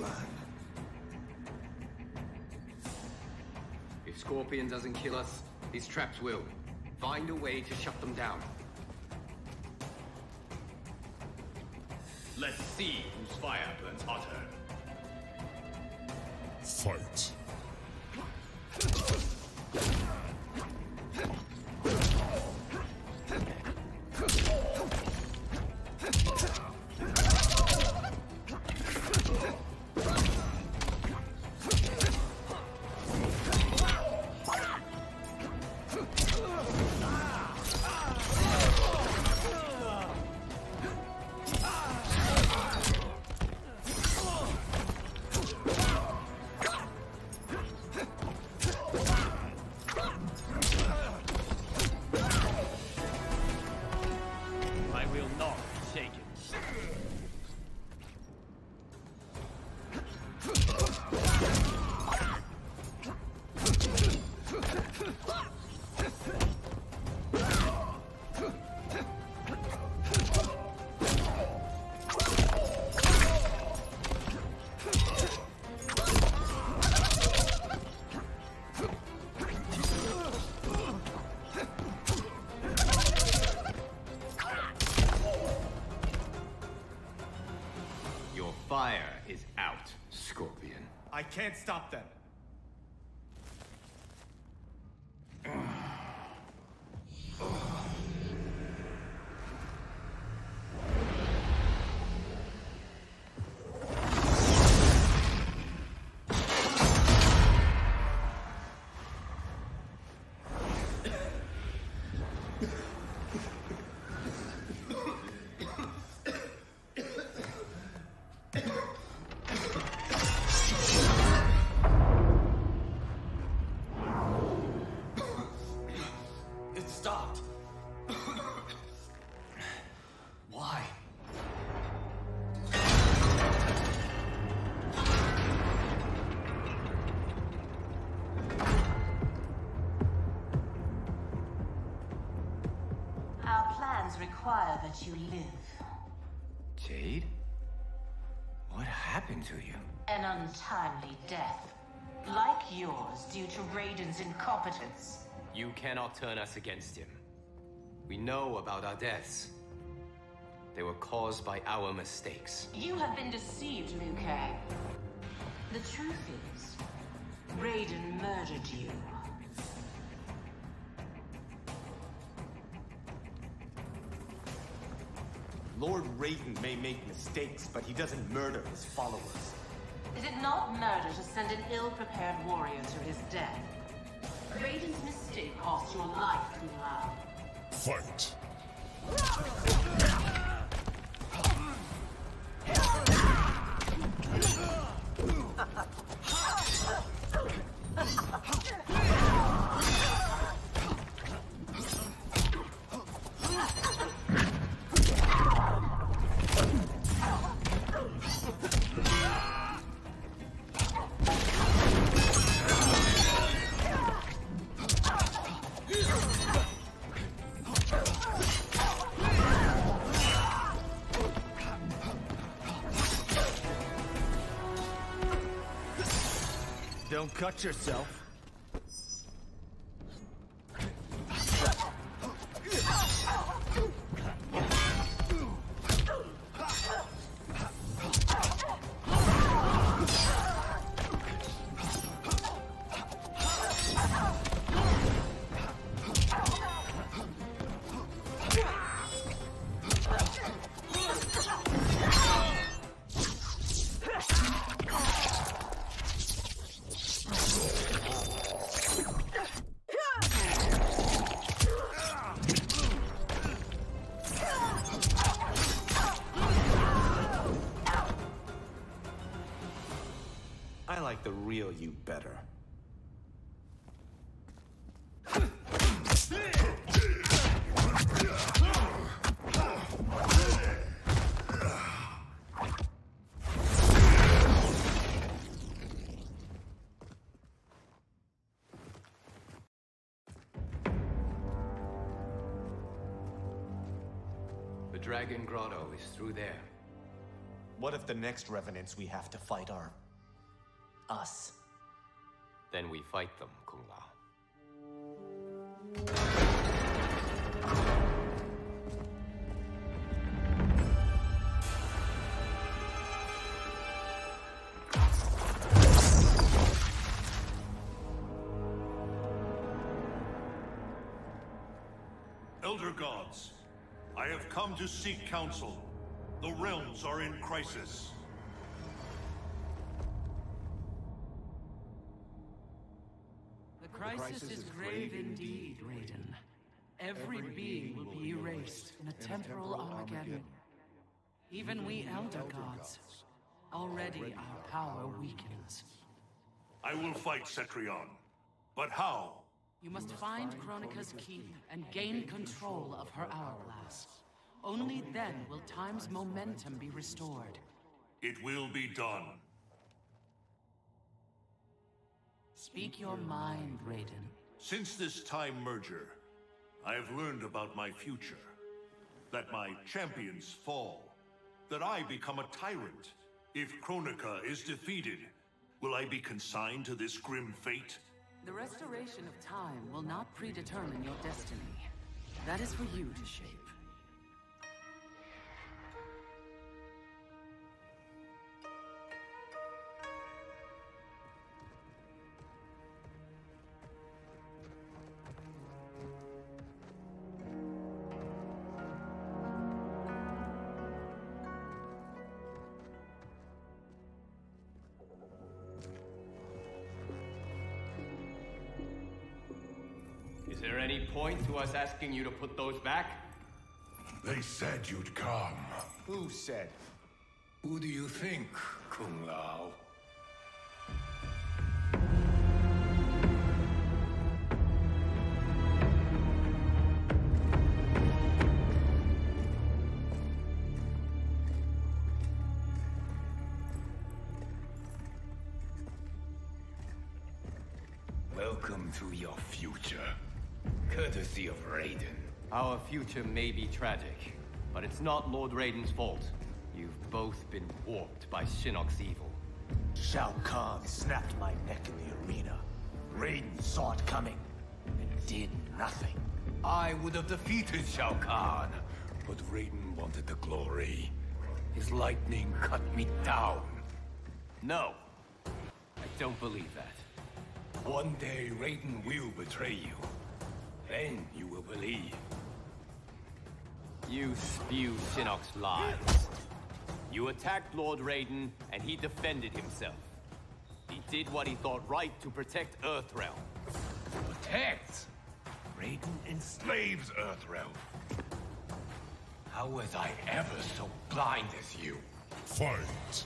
plan. If Scorpion doesn't kill us, these traps will. Find a way to shut them down. Let's see whose fire burns hotter. Fight. I can't stop them. You live. Jade? What happened to you? An untimely death. Like yours, due to Raiden's incompetence. You cannot turn us against him. We know about our deaths. They were caused by our mistakes. You have been deceived, Liu Kang. The truth is, Raiden murdered you. Lord Raiden may make mistakes, but he doesn't murder his followers. Is it not murder to send an ill-prepared warrior to his death? Raiden's mistake cost your life, Kung Fight. Cut yourself. Better. The Dragon Grotto is through there. what if the next revenants we have to fight are... us? Then we fight them, Kung. Elder gods, I have come to seek counsel. The realms are in crisis. The crisis is grave indeed, Raiden. Every being will be erased in a temporal Armageddon. Even we Elder Gods. Already our power weakens. I will fight Cetrion. But how? You must find Kronika's key and gain control of her hourglass. Only then will time's momentum be restored. It will be done. Speak your mind, Raiden. Since this time merger, I have learned about my future. That my champions fall. That I become a tyrant. If Kronika is defeated, will I be consigned to this grim fate? The restoration of time will not predetermine your destiny. That is for you to shape. Is there any point to us asking you to put those back? They said you'd come. Who said? Who do you think, Kung Lao? Welcome to your future. Courtesy of Raiden. Our future may be tragic, but it's not Lord Raiden's fault. You've both been warped by Shinnok's evil. Shao Kahn snapped my neck in the arena. Raiden saw it coming and did nothing. I would have defeated Shao Kahn, but Raiden wanted the glory. His lightning cut me down. No, I don't believe that. One day Raiden will betray you. Then you will believe. You spew Shinnok's lies. You attacked Lord Raiden, and he defended himself. He did what he thought right to protect Earthrealm. Protect! Raiden enslaves Earthrealm. How was I ever so blind as you? Fight!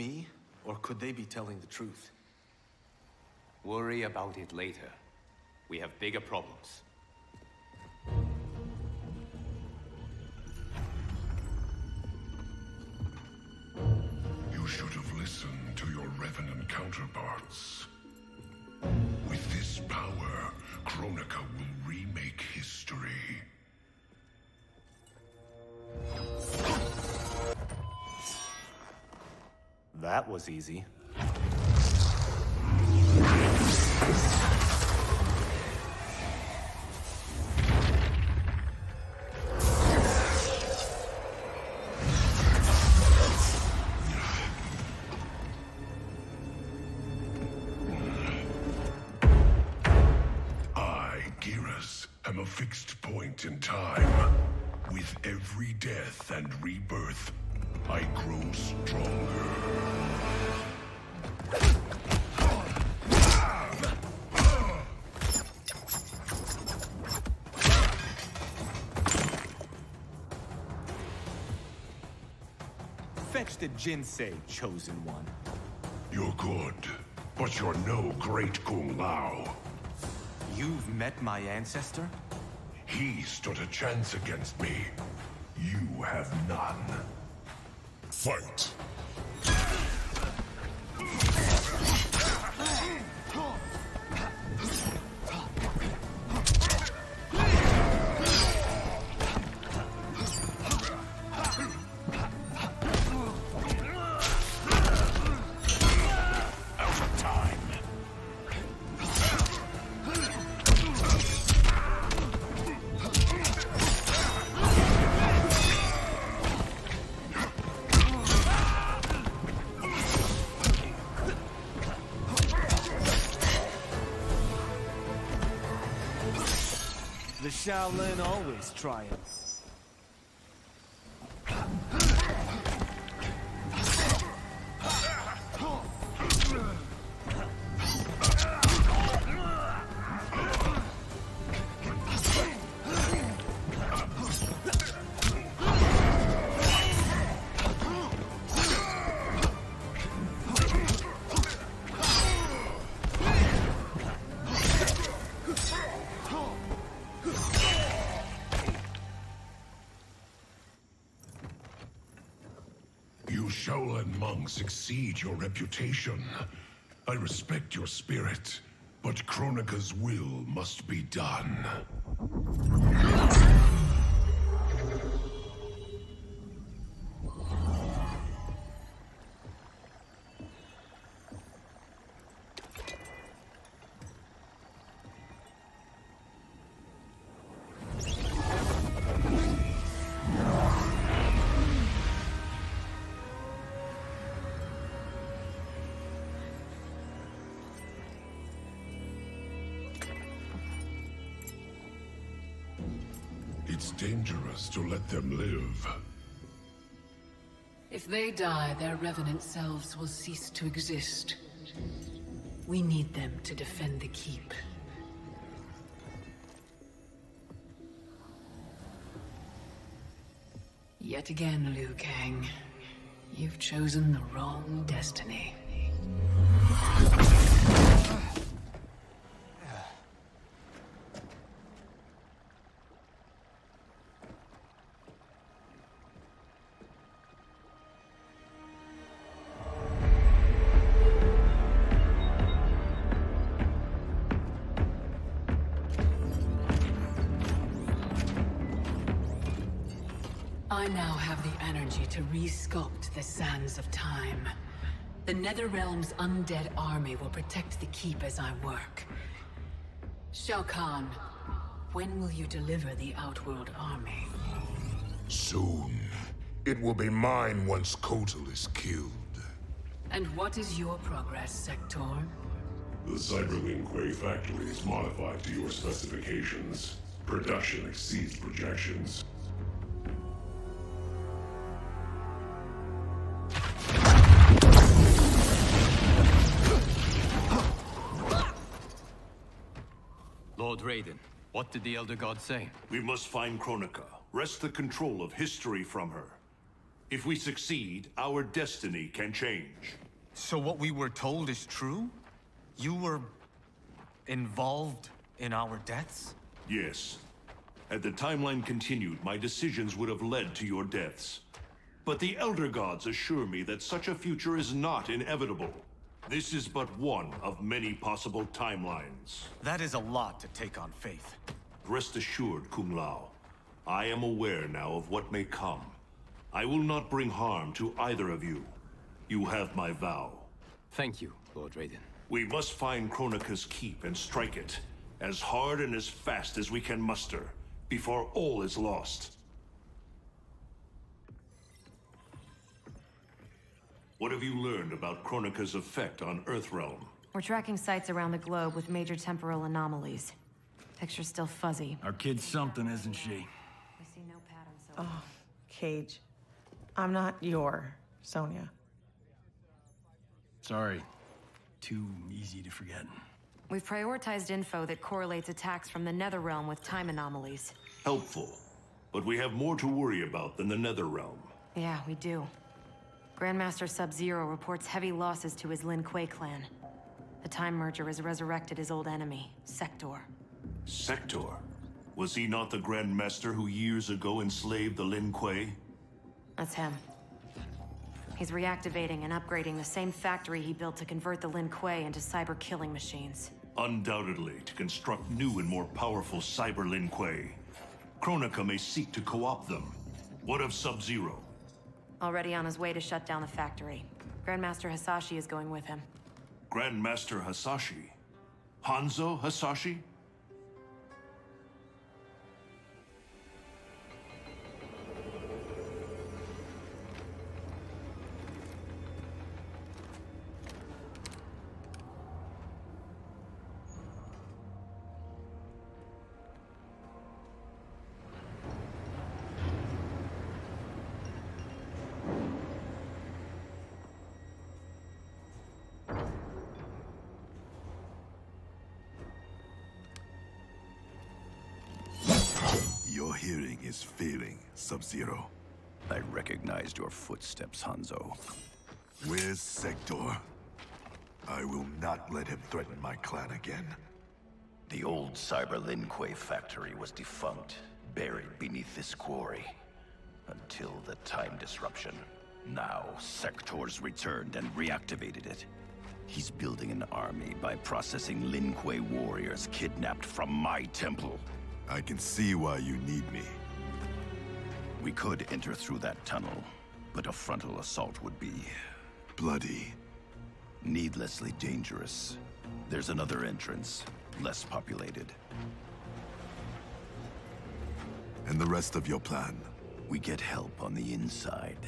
Me, or could they be telling the truth? Worry about it later. We have bigger problems. You should have listened to your Revenant counterparts. That was easy. Am a fixed point in time. With every death and rebirth, I grow stronger. Fetch the Jinsei, chosen one. You're good, but you're no great Kung Lao. You've met my ancestor? He stood a chance against me. You have none. Fight! Shaolin always triumph. Exceed your reputation. I respect your spirit, but Kronika's will must be done. If they die, their revenant selves will cease to exist. We need them to defend the keep. Yet again, Liu Kang. You've chosen the wrong destiny. I now have the energy to re-sculpt the sands of time. The Netherrealm's undead army will protect the keep as I work. Shao Kahn, when will you deliver the Outworld army? Soon. It will be mine once Kotal is killed. And what is your progress, Sektor? The Cyber Lin Kuei factory is modified to your specifications. Production exceeds projections. Lord Raiden, what did the Elder God say? We must find Kronika, wrest the control of history from her. If we succeed, our destiny can change. So what we were told is true? You were... involved in our deaths? Yes. Had the timeline continued, my decisions would have led to your deaths. But the Elder Gods assure me that such a future is not inevitable. This is but one of many possible timelines. That is a lot to take on faith. Rest assured, Kung Lao. I am aware now of what may come. I will not bring harm to either of you. You have my vow. Thank you, Lord Raiden. We must find Kronika's keep and strike it, as hard and as fast as we can muster, before all is lost. What have you learned about Kronika's effect on Earthrealm? We're tracking sites around the globe with major temporal anomalies. Picture's still fuzzy. Our kid's something, isn't she? We see no pattern so Oh, Cage. I'm not your Sonya. Sorry. Too easy to forget. We've prioritized info that correlates attacks from the Netherrealm with time anomalies. Helpful. But we have more to worry about than the Netherrealm. Yeah, we do. Grandmaster Sub-Zero reports heavy losses to his Lin Kuei clan. The Time Merger has resurrected his old enemy, Sektor. Sektor? Was he not the Grandmaster who years ago enslaved the Lin Kuei? That's him. He's reactivating and upgrading the same factory he built to convert the Lin Kuei into cyber killing machines. Undoubtedly, to construct new and more powerful cyber Lin Kuei. Kronika may seek to co-opt them. What of Sub-Zero? Already on his way to shut down the factory. Grandmaster Hasashi is going with him. Grandmaster Hasashi? Hanzo Hasashi? Hearing is failing, Sub-Zero. I recognized your footsteps, Hanzo. Where's Sektor? I will not let him threaten my clan again. The old Cyber Lin Kuei factory was defunct, buried beneath this quarry. Until the time disruption. Now, Sektor's returned and reactivated it. He's building an army by processing Lin Kuei warriors kidnapped from my temple. I can see why you need me. We could enter through that tunnel, but a frontal assault would be... Bloody. Needlessly dangerous. There's another entrance, less populated. And the rest of your plan? We get help on the inside.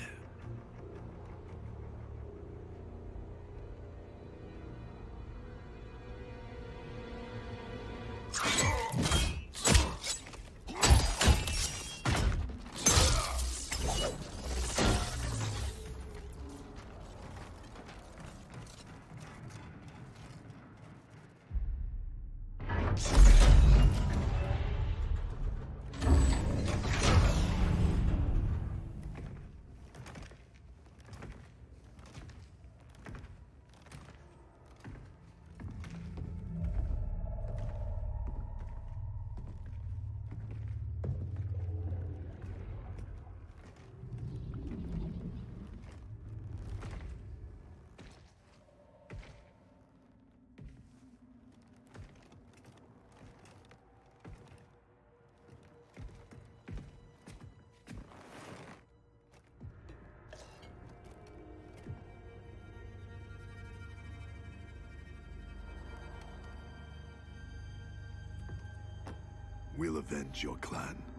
We'll avenge your clan.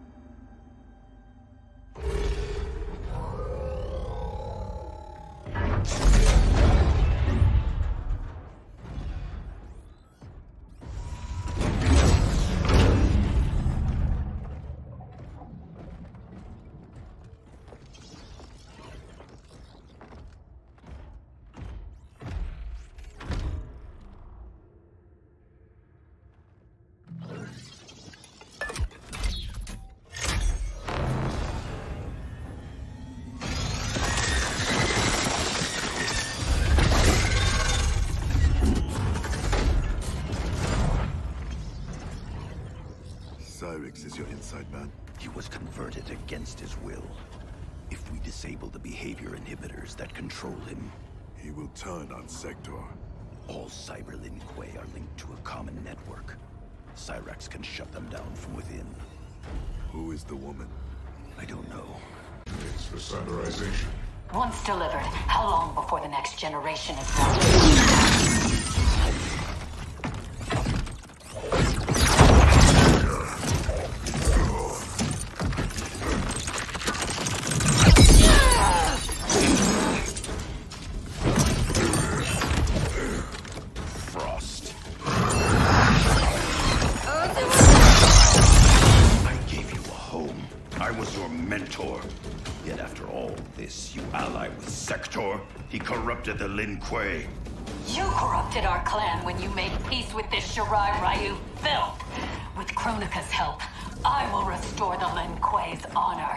Against his will. If we disable the behavior inhibitors that control him, He will turn on Sektor. all Cyber Lin Kuei are linked to a common network. Cyrax can shut them down from within. Who is the woman? I don't know. It's for cyberization. Once delivered, how long before the next generation is born? Kuei. You corrupted our clan when you made peace with this Shirai Ryu filth. With Kronika's help, I will restore the Lin Kuei's honor.